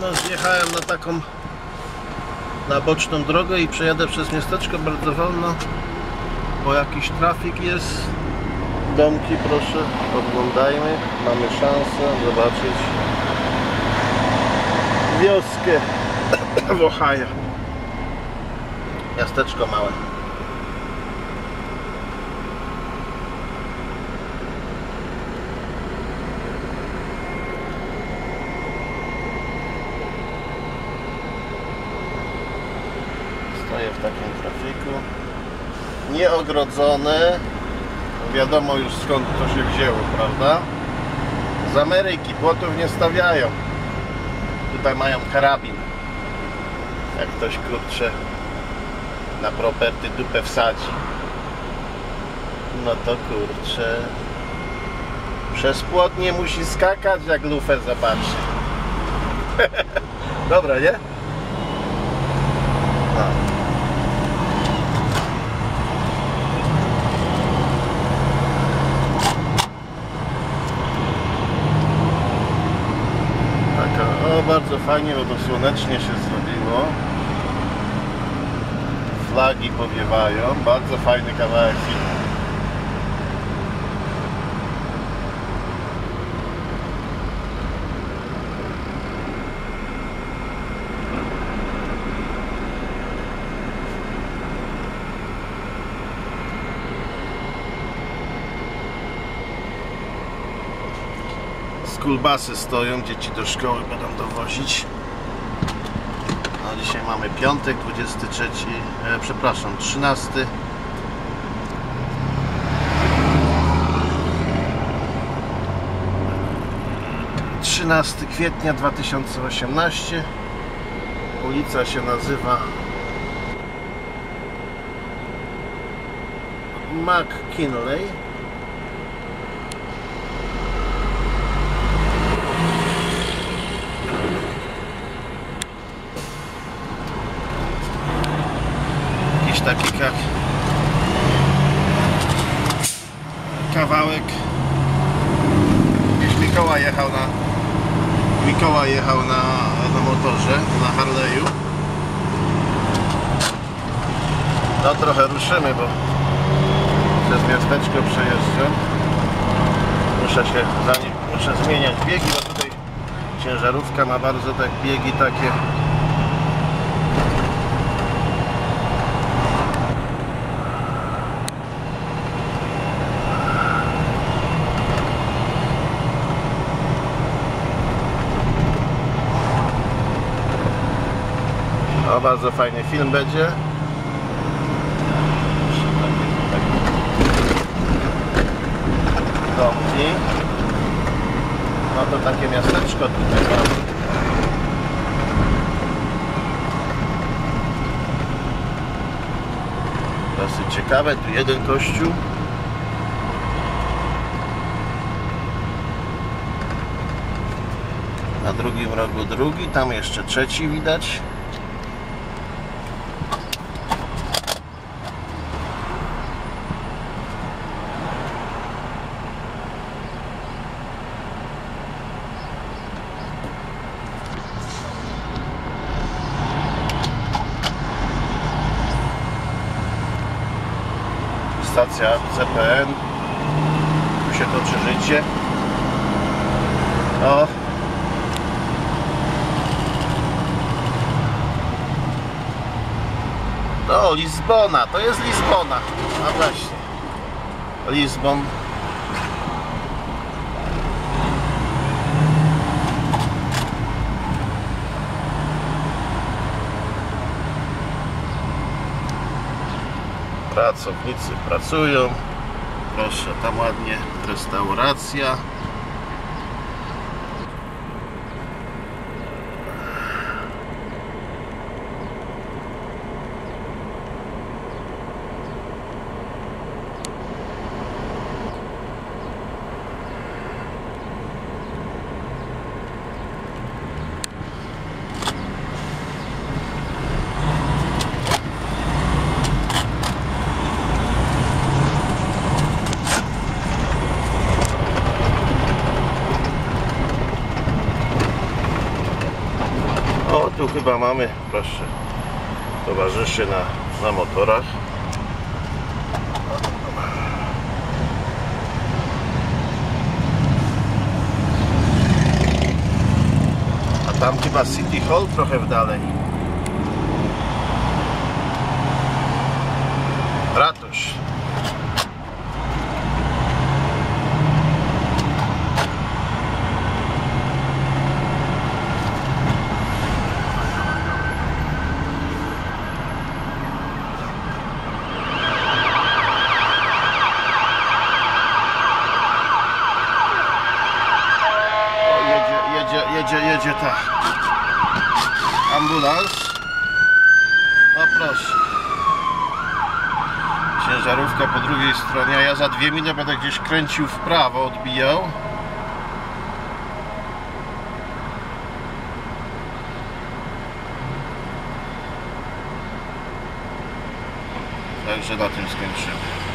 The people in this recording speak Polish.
No zjechałem na taką na boczną drogę i przejadę przez miasteczko bardzo wolno bo jakiś trafik jest. Domki proszę oglądajmy. Mamy szansę zobaczyć wioskę w Ohio. Miasteczko małe w takim trafiku. Nieogrodzone. Wiadomo już skąd to się wzięło, prawda? Z Ameryki płotów nie stawiają. Tutaj mają karabin. Jak ktoś kurczę na property dupę wsadzi. No to kurczę. Przez płot nie musi skakać, jak lufę zobaczy. Dobra, nie? No. Taka, o bardzo fajnie, bo to słonecznie się zrobiło. Flagi powiewają, bardzo fajny kawałek filmu. Skulbasy stoją, dzieci do szkoły będą dowozić. No dzisiaj mamy piątek, 23, e, przepraszam, 13. Trzynasty kwietnia 2018 Ulica się nazywa McKinley jakiś taki jak kawałek. Gdzieś Mikołaj jechał na Mikołaj jechał na, na motorze, na Harley'u. No trochę ruszymy, bo przez miasteczko przejeżdżam muszę się zanim muszę zmieniać biegi, bo tutaj ciężarówka ma bardzo tak biegi takie O, bardzo fajny film będzie. Domki. No to takie miasteczko tutaj mamy. Dosyć ciekawe, tu jeden kościół. Na drugim rogu drugi, tam jeszcze trzeci widać. Stacja CPN tu się toczy życie. O to Lizbona, to jest Lizbona. A właśnie. Lizbon pracownicy pracują. Proszę tam ładnie restauracja O, tu chyba mamy, proszę, towarzyszy na, na motorach. A tam chyba City Hall trochę w dalej. Ambulans. O proszę. Ciężarówka po drugiej stronie, a ja za dwie minuty będę gdzieś kręcił w prawo, odbijał. Także na tym skończymy.